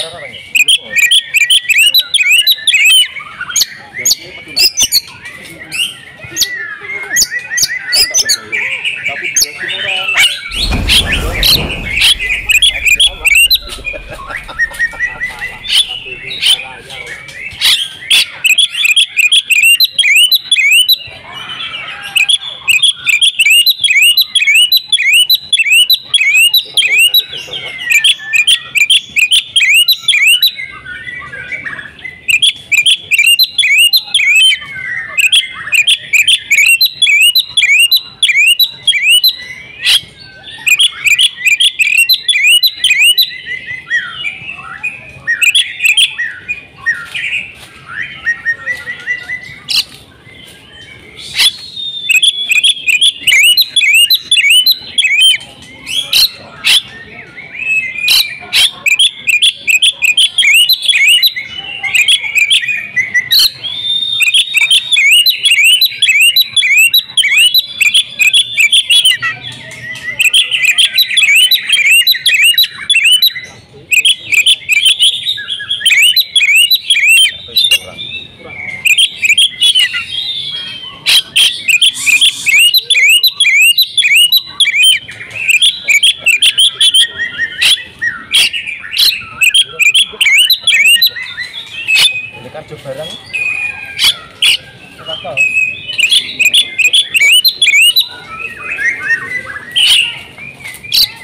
ഇറങ്ങി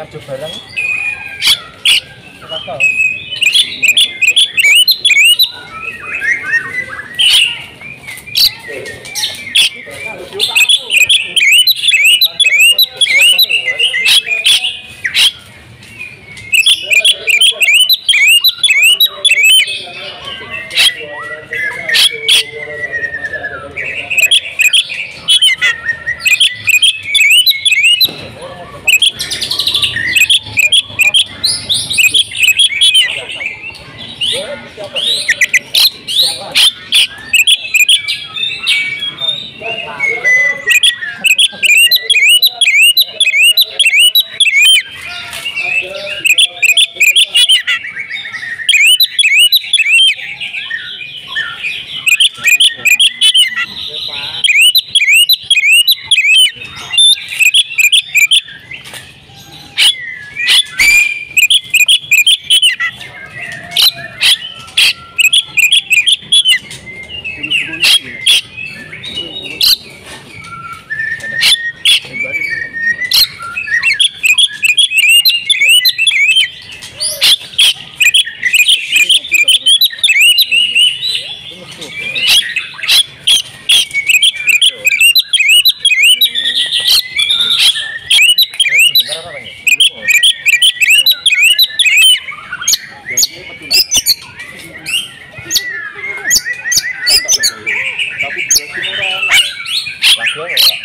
karjo barang. Apa? 可以